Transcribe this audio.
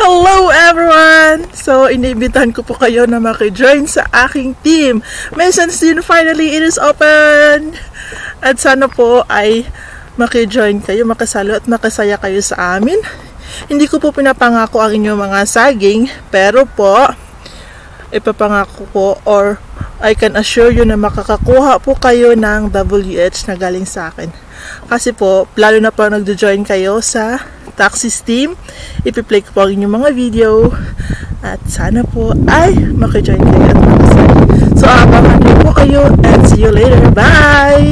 Hello everyone! So, inibitan ko po kayo na makijoin sa aking team. Masons Din finally, it is open! At sana po ay makijoin kayo, makasalo at makasaya kayo sa amin. Hindi ko po pinapangako ang inyong mga saging, pero po, ipapangako ko or I can assure you na makakakuha po kayo ng WH na galing sa akin. Kasi po, lalo na po nagdo-join kayo sa Taxis team, ipi-play ko po ang inyong mga video at sana po ay makijoin kayo at makasali. So, abangan niyo po kayo and see you later. Bye!